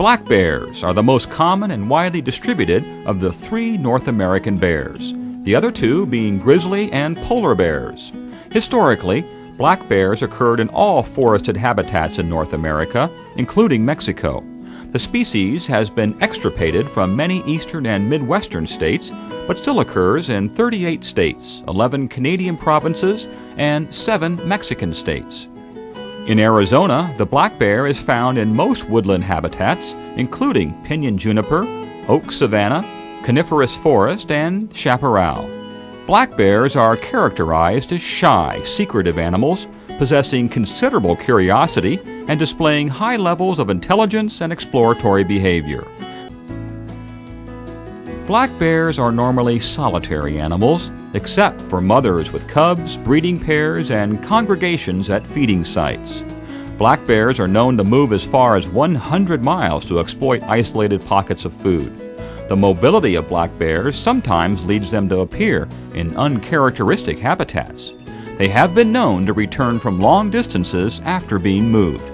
Black bears are the most common and widely distributed of the three North American bears, the other two being grizzly and polar bears. Historically, black bears occurred in all forested habitats in North America, including Mexico. The species has been extirpated from many eastern and midwestern states, but still occurs in 38 states, 11 Canadian provinces, and 7 Mexican states. In Arizona, the black bear is found in most woodland habitats, including pinyon juniper, oak savanna, coniferous forest, and chaparral. Black bears are characterized as shy, secretive animals, possessing considerable curiosity and displaying high levels of intelligence and exploratory behavior. Black bears are normally solitary animals, except for mothers with cubs, breeding pairs, and congregations at feeding sites. Black bears are known to move as far as 100 miles to exploit isolated pockets of food. The mobility of black bears sometimes leads them to appear in uncharacteristic habitats. They have been known to return from long distances after being moved.